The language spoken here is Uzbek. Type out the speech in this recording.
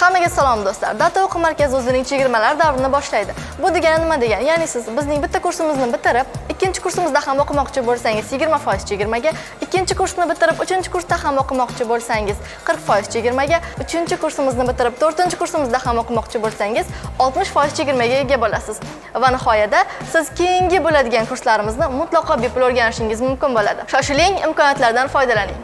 Hammaga salom do'stlar. Data o'quv markazi o'zining chegirmalar davrini boshlaydi. Bu degani nima degani? Ya'ni siz bizning bitta kursimizni bitirib, ikkinchi kursimizda ham o'qimoqchi bo'lsangiz 20% chegirmaga, ikkinchi kursni bitirib, uchinchi kursda ham o'qimoqchi bo'lsangiz 40% chegirmaga, uchinchi kursimizni bitirib, to'rtinchi kursimizda ham o'qimoqchi bo'lsangiz 60% chegirmaga ega bo'lasiz. Va nihoyada siz keyingi bo'ladigan kurslarimizni mutlaqo bepul o'rganishingiz mumkin bo'ladi. Shoshiling, imkoniyatlardan foydalaning.